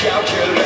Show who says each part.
Speaker 1: calculate